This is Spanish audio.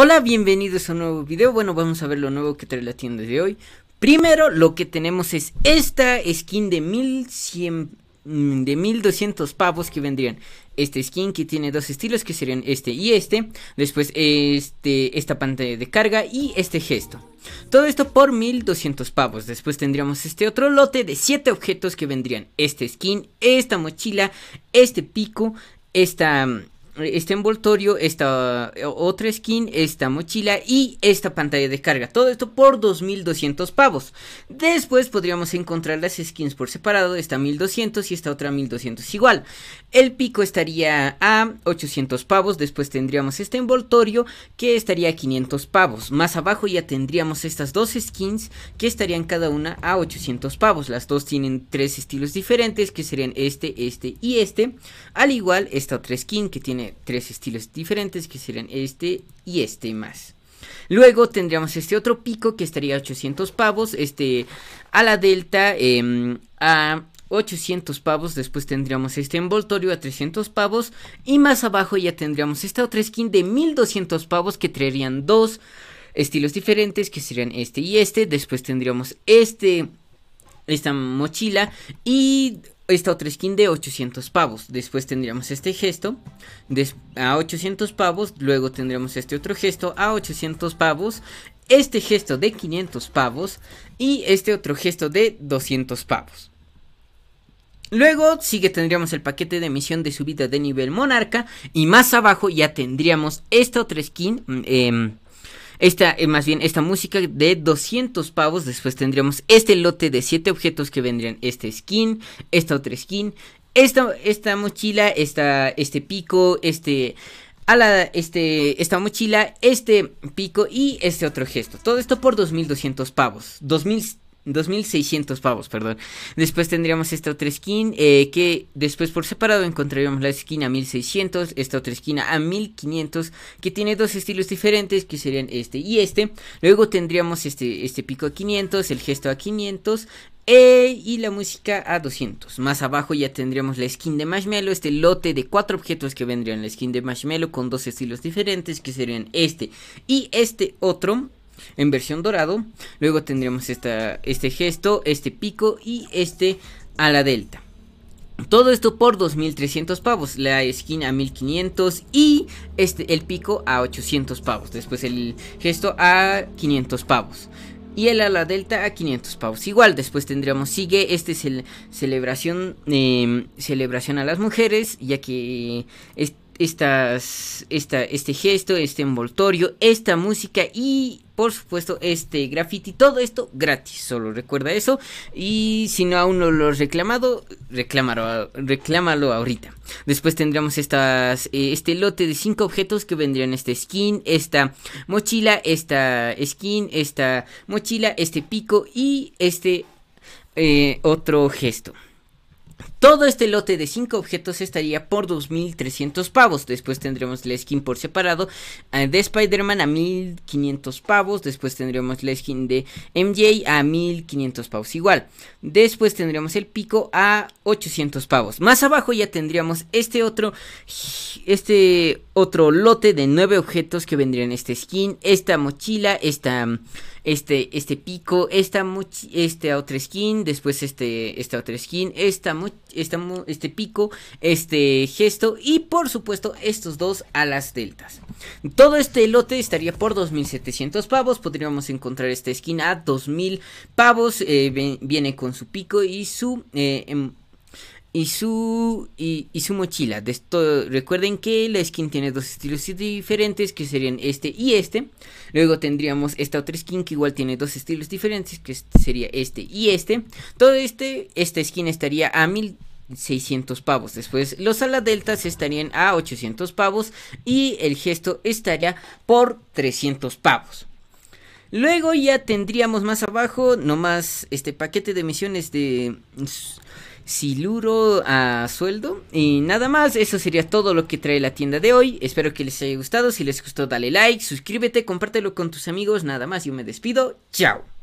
Hola, bienvenidos a un nuevo video. Bueno, vamos a ver lo nuevo que trae la tienda de hoy. Primero, lo que tenemos es esta skin de 1100 mm, de 1200 pavos que vendrían este skin que tiene dos estilos que serían este y este, después este esta pantalla de carga y este gesto. Todo esto por 1200 pavos. Después tendríamos este otro lote de 7 objetos que vendrían este skin, esta mochila, este pico, esta este envoltorio, esta otra skin, esta mochila y esta pantalla de carga. Todo esto por 2200 pavos. Después podríamos encontrar las skins por separado, esta 1200 y esta otra 1200 igual. El pico estaría a 800 pavos, después tendríamos este envoltorio que estaría a 500 pavos. Más abajo ya tendríamos estas dos skins que estarían cada una a 800 pavos. Las dos tienen tres estilos diferentes que serían este, este y este. Al igual esta otra skin que tiene tres estilos diferentes que serían este y este más. Luego tendríamos este otro pico que estaría a 800 pavos, este a la delta em, a 800 pavos, después tendríamos este envoltorio a 300 pavos y más abajo ya tendríamos esta otra skin de 1200 pavos que traerían dos estilos diferentes que serían este y este, después tendríamos este esta mochila y esta otra skin de 800 pavos. Después tendríamos este gesto a 800 pavos. Luego tendríamos este otro gesto a 800 pavos. Este gesto de 500 pavos. Y este otro gesto de 200 pavos. Luego sigue tendríamos el paquete de misión de subida de nivel monarca. Y más abajo ya tendríamos esta otra skin. Eh, esta, eh, más bien, esta música de 200 pavos. Después tendríamos este lote de 7 objetos que vendrían este skin, esta otra skin, esta, esta mochila, esta, este pico, este... A la, este, esta mochila, este pico y este otro gesto. Todo esto por 2200 pavos. 2000 2600 pavos, perdón. Después tendríamos esta otra skin eh, que después por separado encontraríamos la skin a 1600, esta otra skin a 1500 que tiene dos estilos diferentes que serían este y este. Luego tendríamos este, este pico a 500, el gesto a 500 eh, y la música a 200. Más abajo ya tendríamos la skin de Marshmallow, este lote de cuatro objetos que vendrían la skin de Marshmallow con dos estilos diferentes que serían este y este otro en versión dorado. Luego tendremos esta, este gesto, este pico y este a la delta. Todo esto por 2300 pavos, la skin a 1500 y este el pico a 800 pavos, después el gesto a 500 pavos y el ala delta a 500 pavos. Igual después tendríamos sigue este es el celebración em, celebración a las mujeres, ya que esta, este gesto, este envoltorio, esta música y por supuesto este graffiti, todo esto gratis, solo recuerda eso y si no aún no lo has reclamado, reclámalo, reclámalo ahorita. Después tendríamos estas, eh, este lote de 5 objetos que vendrían este skin, esta mochila, esta skin, esta mochila, este pico y este eh, otro gesto. Todo este lote de 5 objetos estaría por 2300 pavos. Después tendremos la skin por separado eh, de Spider-Man a 1500 pavos. Después tendremos la skin de MJ a 1500 pavos igual. Después tendremos el pico a 800 pavos. Más abajo ya tendríamos este otro este otro lote de 9 objetos que vendrían este skin, esta mochila, esta este, este pico, esta, esta otra skin, después este, esta otra skin, esta, esta, este pico, este gesto y por supuesto estos dos alas deltas. Todo este lote estaría por 2700 pavos, podríamos encontrar esta skin a 2000 pavos, eh, viene con su pico y su... Eh, em, y su, y, su mochila. De esto, recuerden que la skin tiene dos estilos diferentes que serían este y este. Luego tendríamos esta otra skin que igual tiene dos estilos diferentes que sería este y este. Todo este, esta skin estaría a 1600 pavos. Después los ala deltas estarían a 800 pavos y el gesto estaría por 300 pavos. Luego ya tendríamos más abajo nomás este paquete de misiones de siluro a sueldo. Y nada más, eso sería todo lo que trae la tienda de hoy. Espero que les haya gustado. Si les gustó, dale like, suscríbete, compártelo con tus amigos. Nada más, yo me despido. Chao.